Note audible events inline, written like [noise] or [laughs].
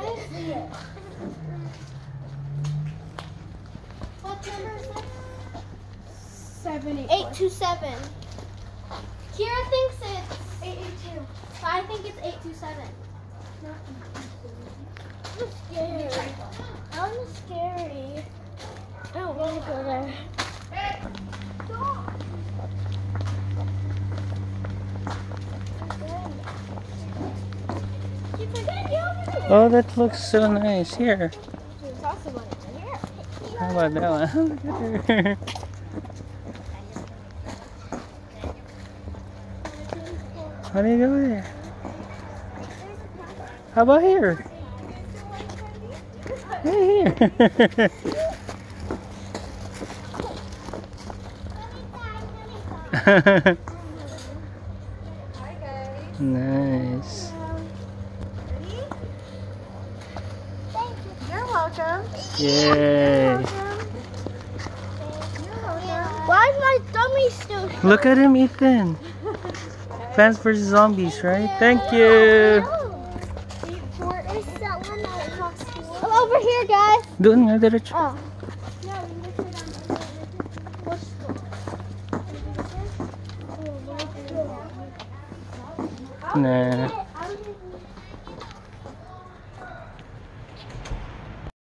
I see it. What number is it? Seven, eight, Eight two seven. Kira thinks it's eight eight two. I think it's eight two seven. I'm scared. I'm scary. I don't want to go there. Oh, that looks so nice. Here. [laughs] How about that one? How do you go there? How about here? Right here. [laughs] [laughs] nice. Welcome. Yay. Why is my tummy still short? Look at him, Ethan. Plants vs. Zombies, right? Thank you. Is that one that talks to you? I'm over here, guys. Doon nga, diretso. Oh. Nah.